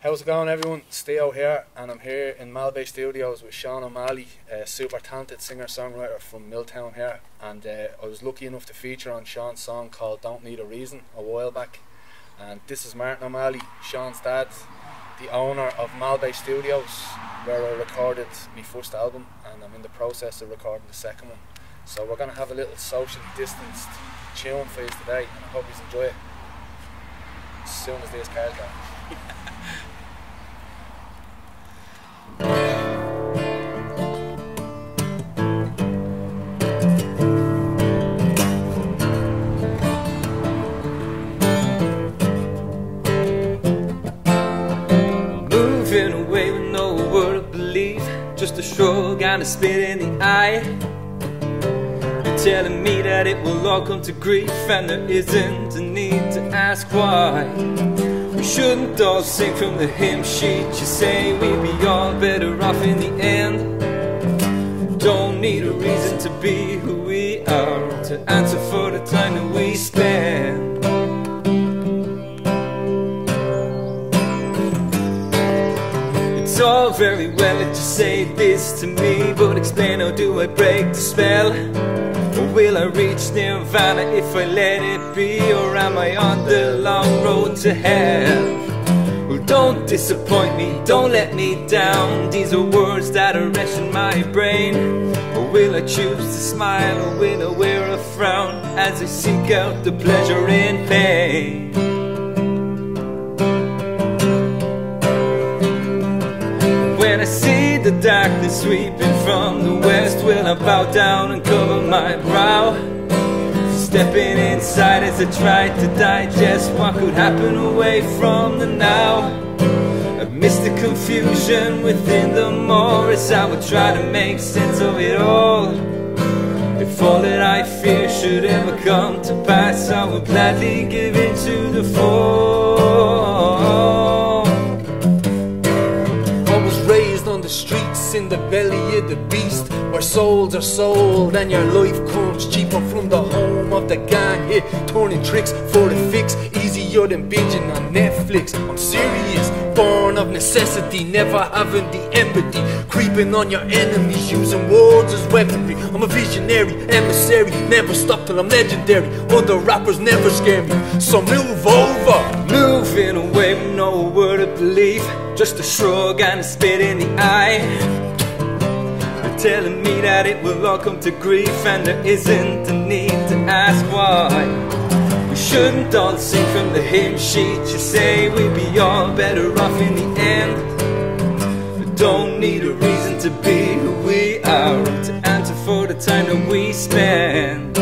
How's it going, everyone? Steo here, and I'm here in Malbay Studios with Sean O'Malley, a super talented singer songwriter from Milltown here. And uh, I was lucky enough to feature on Sean's song called Don't Need a Reason a while back. And this is Martin O'Malley, Sean's dad, the owner of Malbay Studios, where I recorded my first album, and I'm in the process of recording the second one. So we're going to have a little socially distanced tune for you today, and I hope you enjoy it as soon as this cars go. Moving away with no word of belief Just a shrug and a spit in the eye telling me that it will all come to grief And there isn't a need to ask why. We shouldn't all sing from the hymn sheet. You say we'd be all better off in the end. Don't need a reason to be who we are To answer for the time that we spend. It's all very well that you say this to me, but explain how do I break the spell? Or will I reach nirvana if I let it be? Or am I on the long road to hell? Well, don't disappoint me, don't let me down. These are words that are in my brain. Or will I choose to smile, or will I wear a frown as I seek out the pleasure in pain? When I see the darkness sweeping from the west, will I bow down and cover my brow? Stepping inside as I try to digest what could happen away from the now. Amidst the confusion within the more as I would try to make sense of it all. If all that I fear should ever come to pass, I would gladly give in to the fall. The streets in the belly of the beast Where souls are sold and your life comes cheaper from the home of the gang Here turning tricks for the fix Easier than binging on Netflix. I'm serious, born of necessity Never having the empathy. Creeping on your enemies Using words as weaponry. I'm a visionary, emissary Never stop till I'm legendary. Other rappers never scare me So move over. Moving away with no word of belief. Just a shrug and a spit in the eye. Telling me that it will all come to grief And there isn't a need to ask why shouldn't all sing from the hymn sheet. You say we'd be all better off in the end. We don't need a reason to be who we are To answer for the time that we spend.